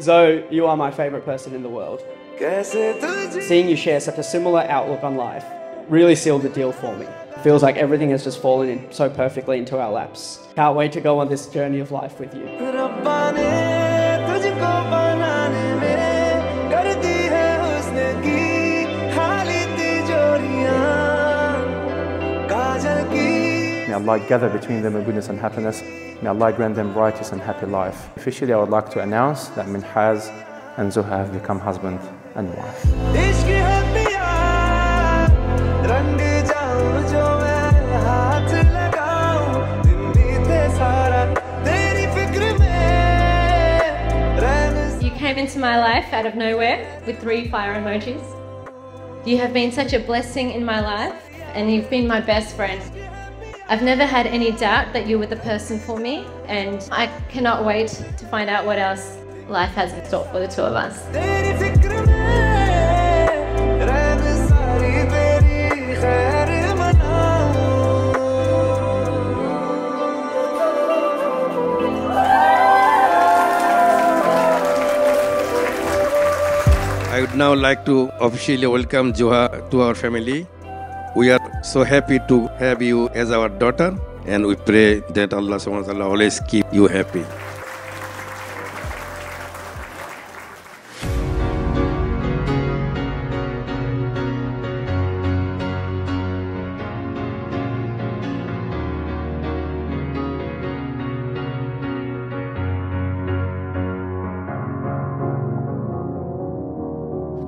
Zoe, you are my favourite person in the world. Seeing you share such a similar outlook on life really sealed the deal for me. Feels like everything has just fallen in so perfectly into our laps. Can't wait to go on this journey of life with you. Allah gather between them in goodness and happiness. May Allah grant them righteous and happy life. Officially, I would like to announce that Minhaz and Zhuha have become husband and wife. You came into my life out of nowhere with three fire emojis. You have been such a blessing in my life and you've been my best friend. I've never had any doubt that you were the person for me, and I cannot wait to find out what else life has in store for the two of us. I would now like to officially welcome Zhuha to our family. We are so happy to have you as our daughter, and we pray that Allah subhanahu always keep you happy.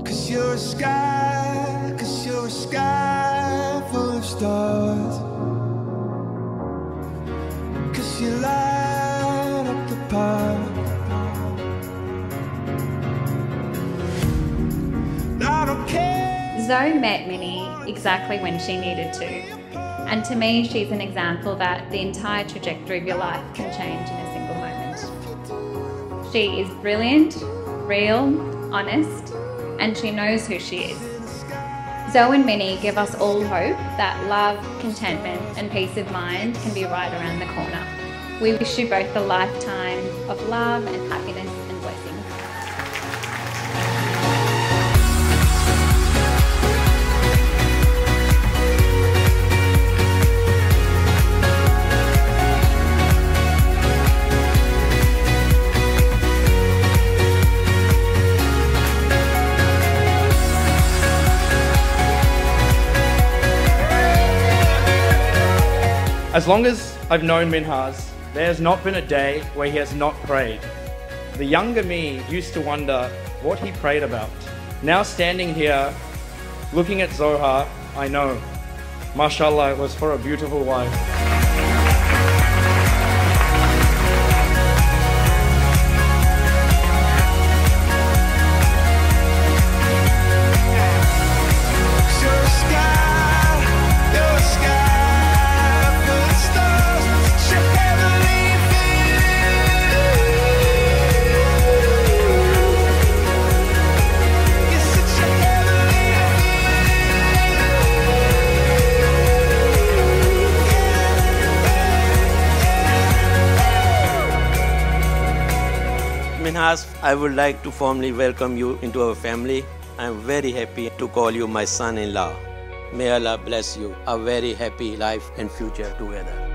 Cause you're a sky, cause you're a sky stars. Cause you light up the care. Zoe met Minnie exactly when she needed to. And to me, she's an example that the entire trajectory of your life can change in a single moment. She is brilliant, real, honest, and she knows who she is. Zoe and Minnie give us all hope that love, contentment, and peace of mind can be right around the corner. We wish you both a lifetime of love and happiness As long as I've known Minhaz, there has not been a day where he has not prayed. The younger me used to wonder what he prayed about. Now standing here, looking at Zhuha, I know. Mashallah, it was for a beautiful wife. I would like to formally welcome you into our family. I am very happy to call you my son in law. May Allah bless you. A very happy life and future together.